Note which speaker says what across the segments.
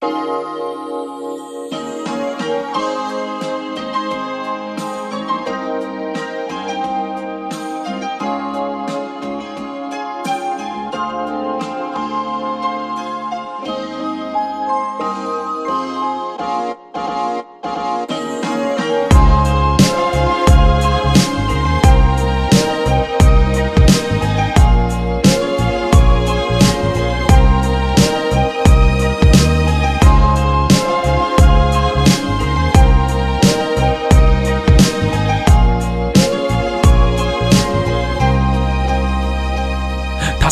Speaker 1: 她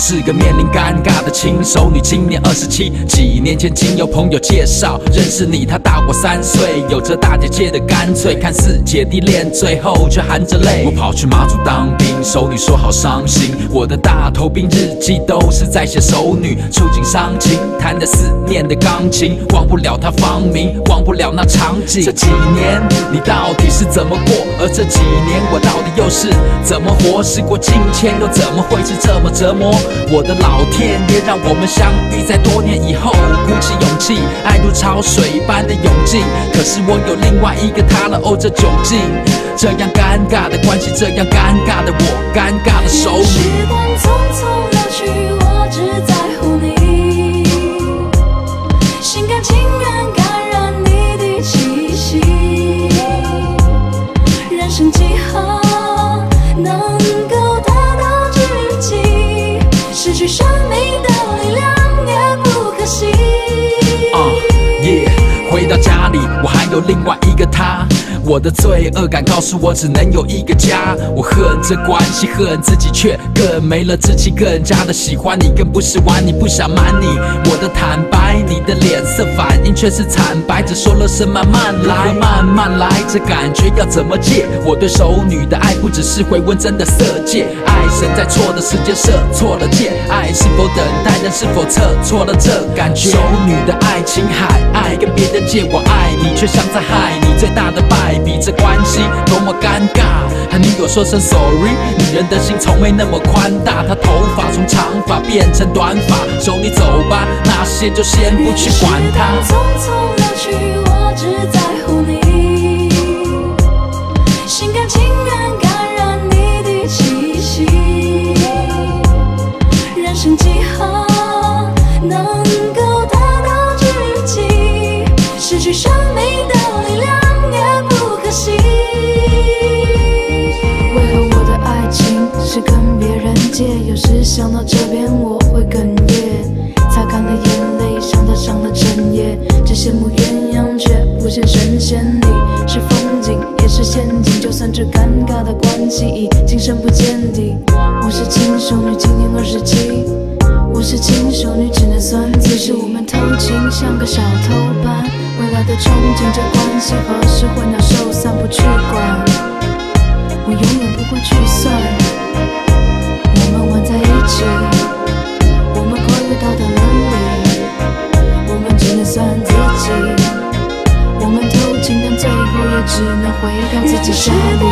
Speaker 1: 是个面临尴尬的轻熟女，今年二十七。几年前经由朋友介绍认识你，她大我三岁，有着大姐姐的干脆，看似姐弟恋，最后却含着泪。我跑去马祖当兵，熟女说好伤心。我的大头兵日记都是在写熟女触景伤情，弹着思念的钢琴，忘不了她芳名，忘不了那场景。这几年你到底是怎么过？而这几年我到底又是怎么活？时过境迁，又怎么会是这么折磨？我的老天爷，让我们相遇在多年以后，鼓起勇气，爱如潮水般的涌进。可是我有另外一个他了，哦，这窘境，这样尴尬的关系，这样尴尬的我，尴尬的手
Speaker 2: 时。光匆匆
Speaker 1: 有另外一个他。我的罪恶感告诉我，只能有一个家。我恨这关系，恨自己，却更没了志气，更加的喜欢你，更不是玩你，不想瞒你。我的坦白，你的脸色反应却是惨白，只说了声慢慢来，慢慢来，这感觉要怎么戒？我对熟女的爱不只是回温，真的色戒。爱神在错的时间射错了箭，爱是否等待，人是否测错了这感觉？熟女的爱情海，爱跟别人借，我爱你，却像在害你。最大的败笔，这关系多么尴尬。和女友说声 sorry，女人的心从没那么宽大。她头发从长发变成短发，熟你走吧，那些就先不去管它。
Speaker 2: 匆匆流去，我只在乎你，心甘情是跟别人借？有时想到这边我会哽咽，擦干了眼泪，想他上了整夜。只羡慕鸳鸯却不见神仙，你是风景也是陷阱。就算这尴尬的关系已经深不见底，我是轻熟女，今年二十七。我是轻熟女，只能算自是我们偷情，像个小偷般，未来的憧憬，这关系何时会鸟兽散，不去管，我永远不会去算。我们玩在一起，我们跨越道德伦理，我们只能算自己。我们偷情，但最后也只能回到自己家里。